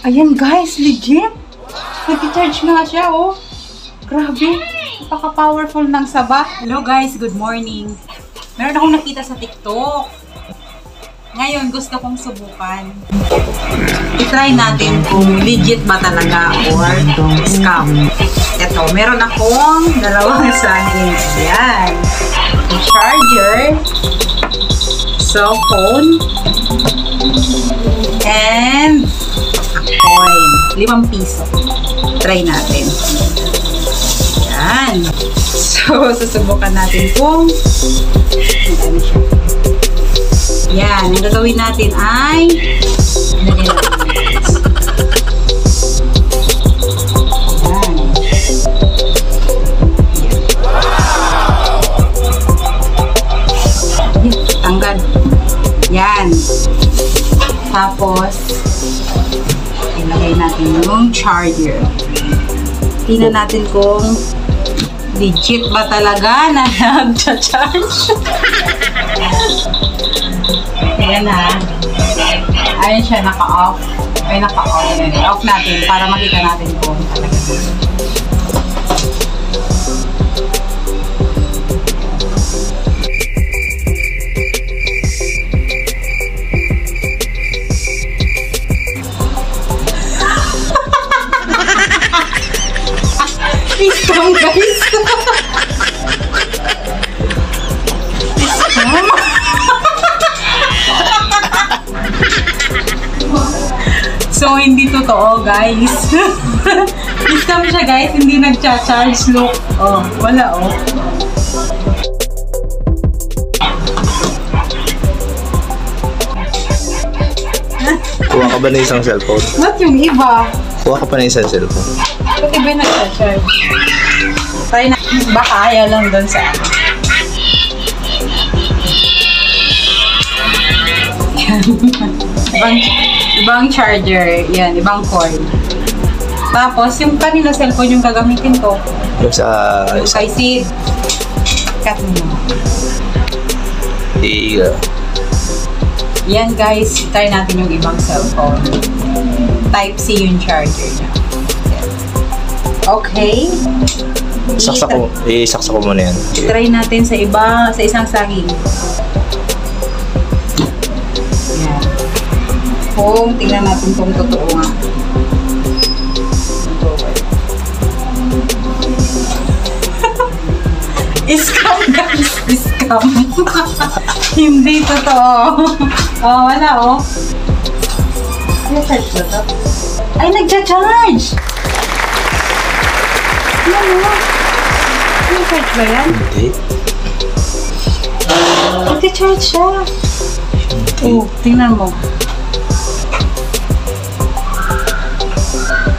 Ayan guys, legit. Nag-charge nga siya, oh. Grabe. Napaka-powerful ng saba. Hello guys, good morning. Meron akong nakita sa TikTok. Ngayon, gusto kong subukan. I-try natin kung legit ba talaga or scam. Ito, meron akong dalawang saging. Ayan. Charger. Cell phone. And coin. Limang piso. Try natin. Yan. So, susubukan natin kung ano siya. Yan. Ang gagawin natin ay lagyan natin. Yan. Tapos, yung charger. Tingnan natin kung legit ba talaga na nag-charge. Ayan ha. Ayan siya, naka-off. Ay, naka-off. Off natin para makita natin kung talaga. So, hindi totoo guys. Scam siya guys, hindi nagcha-charge. Look, oh, wala oh. Kuha ka ba ng isang cellphone? Not yung iba. Kuha ka pa ng isang cellphone. Ba't iba yung nagcha-charge? Try na, baka ayaw lang doon sa ano. Yan. ibang, ibang charger. Yan, ibang cord. Tapos, yung kanina cellphone yung gagamitin ko. Yung sa... Yung kay Sid. Cut mo. i, uh, Yan guys, try natin yung ibang cellphone. Type-C yung charger niya. Okay. saksak ko. I-saksak ko muna yan. Try natin sa iba, sa isang saging. Kung tingnan natin kung totoo nga. Scam guys! Scam! Hindi totoo. oh, wala oh. Nag-charge ba to? Ay, nagcha-charge! Ano? Nag-charge ba yan? Hindi. Nag-charge siya. Oh, tingnan mo.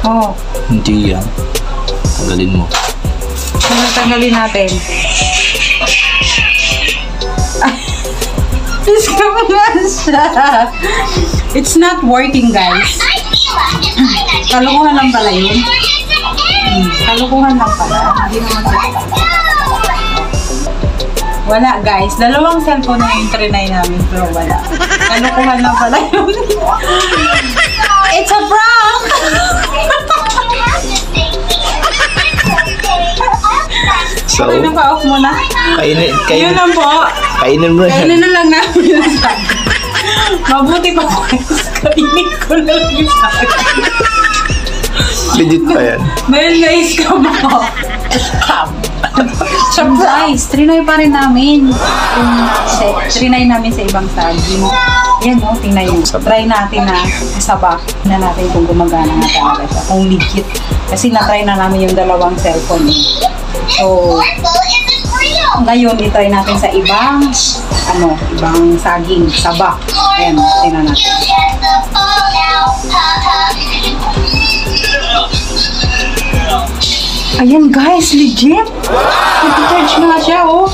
Oh, Hindi yan. Tanggalin mo. ano tanggalin natin? Scam nga siya. It's not working, guys. Kalukuhan lang pala yun. Hmm, kalukuhan lang pala. Hindi naman. Wala, guys. Dalawang cellphone na yung trinay namin, pero wala. Kalukuhan lang pala yun. It's a prank! So, Ano pa off mo na? kainin, Yun kainin, lang po. kainin mo Kainin na lang namin yung sabi. Mabuti pa guys. Kainin ko na lang yung sabi. Legit pa yan. Ngayon guys, come on. So guys, trinay pa rin namin. Sa- trinay namin sa ibang saging. Yan no, tingnan yun. Try natin na kasaba. Tingnan natin kung gumagana nga talaga siya. Kung legit. Kasi na-try na namin yung dalawang cellphone. So, ngayon, itry natin sa ibang, ano, ibang saging, saba. Ayan, tingnan natin. Ayan guys, legit! Nag-charge nga siya, oh.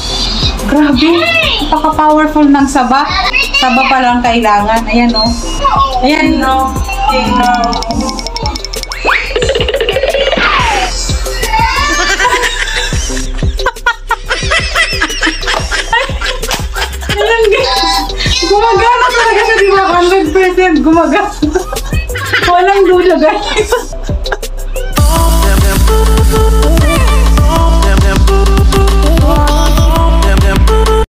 Grabe, napaka-powerful ng saba. Saba pa lang kailangan. Ayan, oh. Ayan, no. Ayan guys, gumagana talaga siya, di ba? 100% gumagana. Walang ang dulo, guys.